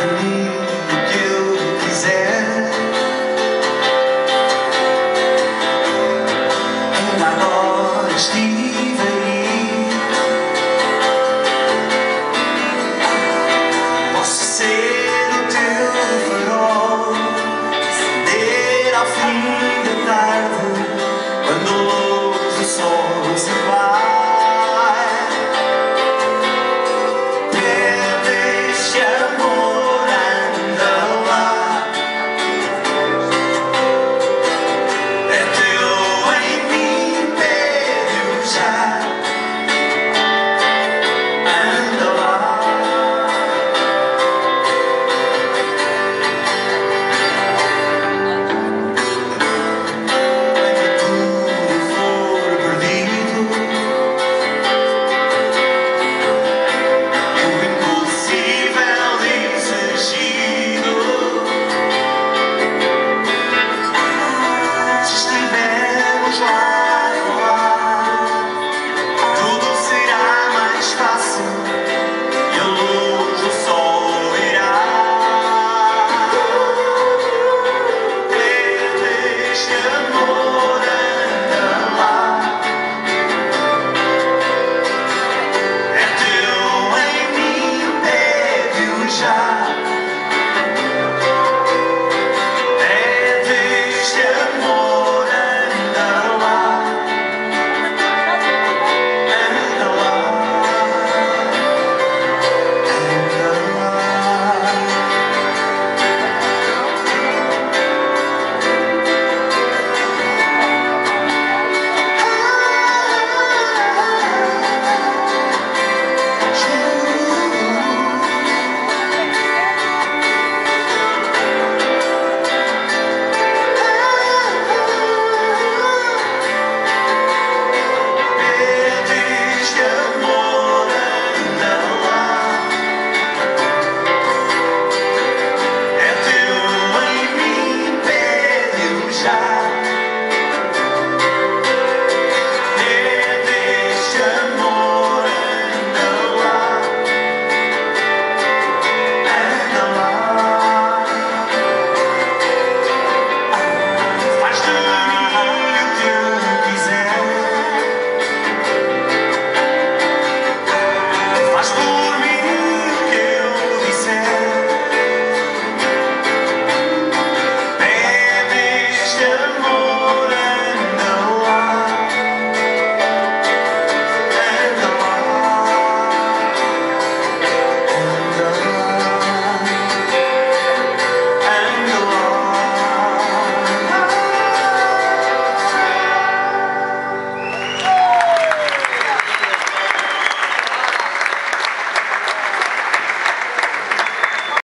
É